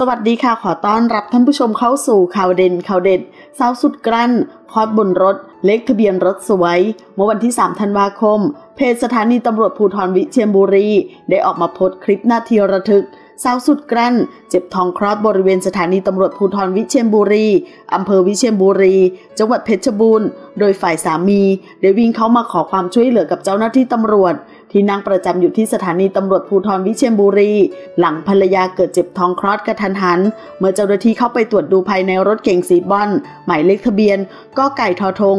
สวัสดีค่ะขอต้อนรับท่านผู้ชมเข้าสู่ข่าวเด่นข่าวเด็ดสาวสุดกลั้นคลอดบนรถ เลขทะเบียนรถสวย เมื่อวันที่ 3 ธันวาคม เพจสถานีตำรวจภูธรวิเชียรบุรี ได้ออกมาโพสต์คลิปนาทีระทึกสาวสุดกลั้น เจ็บท้องคลอดบริเวณสถานีตำรวจภูธรวิเชียรบุรีอำเภอวิเชียรบุรี จังหวัดเพชรบูรณ์ โดยฝ่ายสามี ได้วิ่งเข้ามาขอความช่วยเหลือกับเจ้าหน้าที่ตำรวจ ที่นั่งประจำอยู่ที่สถานีตำรวจภูธรวิเชียรบุรี หลังภรรยาเกิดเจ็บท้องคลอดกระทันหัน เมื่อเจ้าหน้าที่เข้าไปตรวจดูภายในรถเก๋งสีบอลหมายเลขทะเบียนก็ไก่ทอทง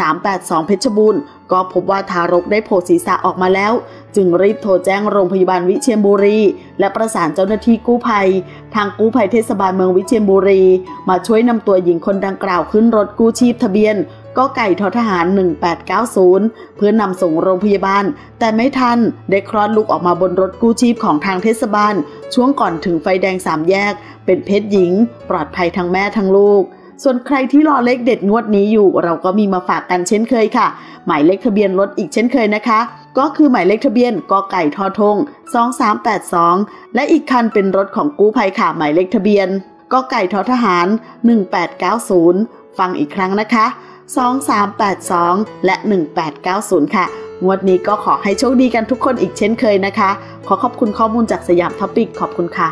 2382 เพชรบูรณ์ก็พบว่าทารกได้โผล่ศีรษะออกมาแล้ว จึงรีบโทรแจ้งโรงพยาบาลวิเชียรบุรี และประสานเจ้าหน้าที่กู้ภัย ทางกู้ภัยเทศบาลเมืองวิเชียรบุรี มาช่วยนำตัวหญิงคนดังกล่าวขึ้นรถกู้ชีพทะเบียน ก็ไก่ทอทหาร 1890 เพื่อนำส่งโรงพยาบาล แต่ไม่ทัน ได้คลอดลูกออกมาบนรถกู้ชีพของทางเทศบาล ช่วงก่อนถึงไฟแดงสามแยก เป็นเพศหญิง ปลอดภัยทั้งแม่ทั้งลูกส่วนใครที่รอเลขเด็ดงวดนี้อยู่ เราก็มีมาฝากกันเช่นเคยค่ะ หมายเลขทะเบียนรถอีกเช่นเคยนะคะ ก็คือหมายเลขทะเบียนกไก่ทอทง 2382 และอีกคันเป็นรถของกู้ภัยค่ะหมายเลขทะเบียนกไก่ทอทหาร 1890 ฟังอีกครั้งนะคะ 2382 และ 1890 ค่ะ งวดนี้ก็ขอให้โชคดีกันทุกคนอีกเช่นเคยนะคะ ขอขอบคุณข้อมูลจากสยามท็อปิกขอบคุณค่ะ